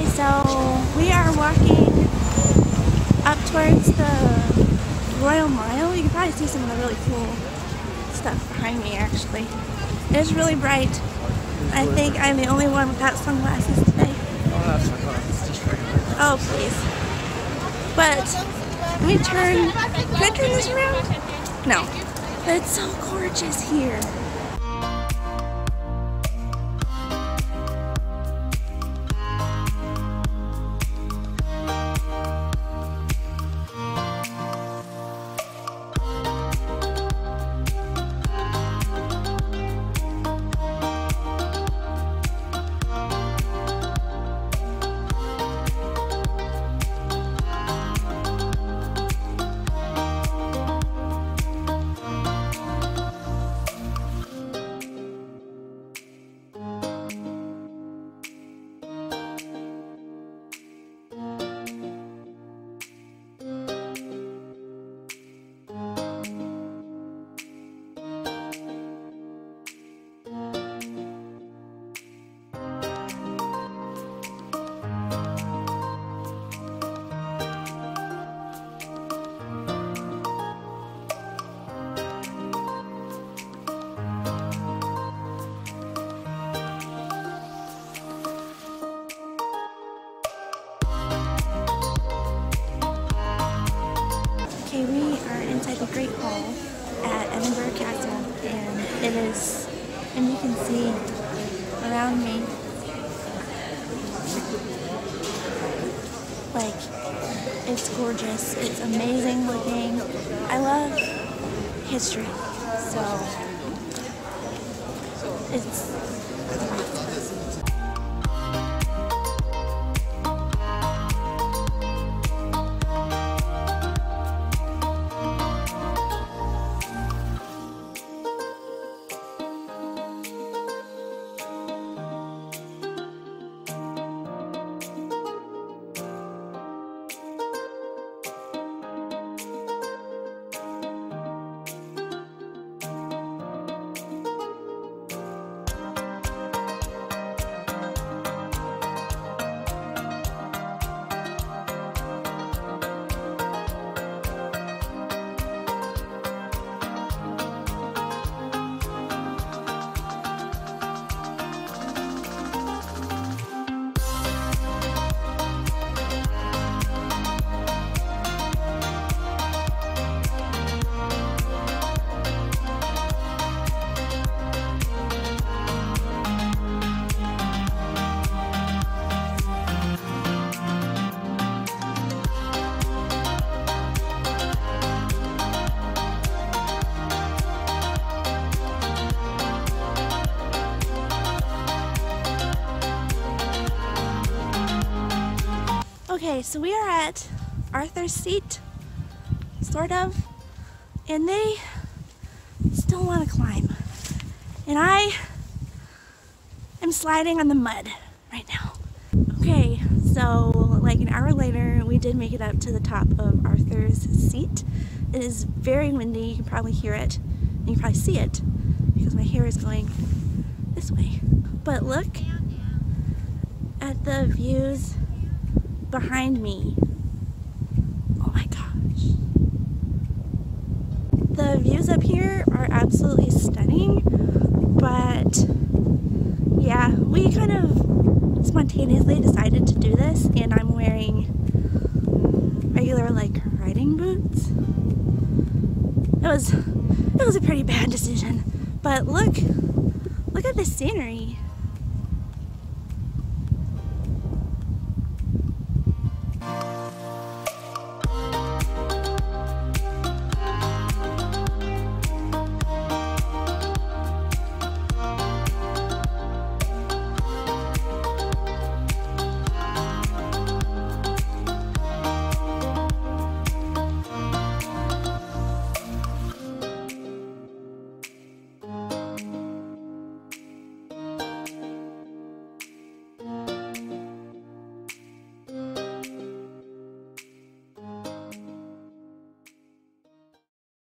Okay, so we are walking up towards the Royal Mile. You can probably see some of the really cool stuff behind me actually. It's really bright. I think I'm the only one without sunglasses today. Oh, please. But let me turn. Can I turn this around? No. But it's so gorgeous here. Inside the Great Hall at Edinburgh Castle, and it is, and you can see around me, like, it's gorgeous, it's amazing looking. I love history, so it's Okay, so we are at Arthur's seat, sort of, and they still want to climb. And I am sliding on the mud right now. Okay, so like an hour later, we did make it up to the top of Arthur's seat. It is very windy, you can probably hear it, and you can probably see it because my hair is going this way. But look at the views behind me. Oh my gosh. The views up here are absolutely stunning, but yeah, we kind of spontaneously decided to do this and I'm wearing regular like riding boots. It was it was a pretty bad decision, but look look at the scenery.